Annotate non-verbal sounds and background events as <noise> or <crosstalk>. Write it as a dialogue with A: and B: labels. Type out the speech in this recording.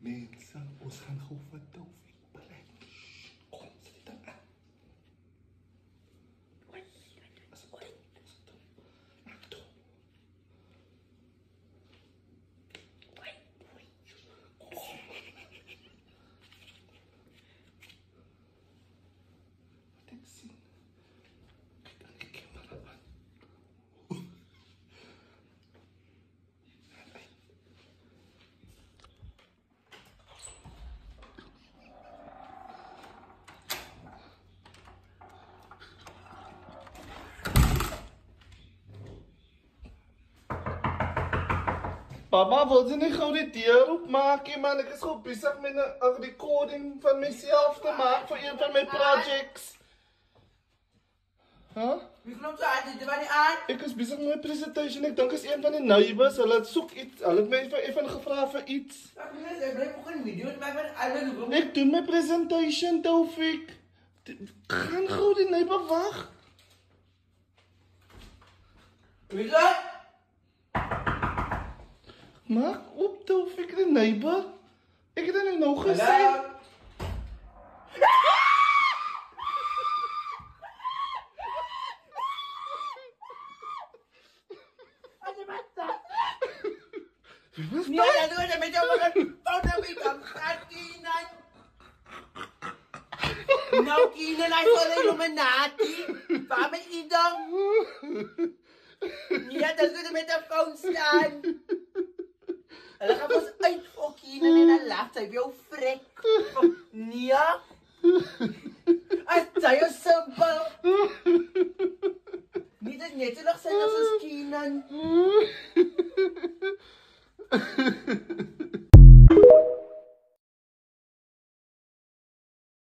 A: Mensen, ons gaan gou vir Taufik Papa, wil jy nie gou die deur oopmaak nie, man? Ek is gou besig met 'n recording van myself te maak vir een van my projects. Huh?
B: Wie klop so aan? Dit was nie aan.
A: Ek is besig met 'n presentation. Ek dink is een van die neighbors. Hulle het soek iets. Hulle het my vir effe gevra vir iets.
B: Ek weet ek bly nog 'n video maak van.
A: Ek doen my presentation, Taufik. D- Gaan gou die neighbor wag.
B: Wie is
A: Maak op, neighbor. Het dit nou gesê.
B: Hallo. Wat is dit?
A: Wie was
B: Nee,
A: dat?
B: is <laughs> met maar foto. Nou kinen hy vir die Illuminati. Idong? Nee, dat is met 'n foon staan. Hulle gaan ons uit vir kinen en dan laat jou frek. Nee. As jy is simpel. Nie dit net so nog sê as ons kinen.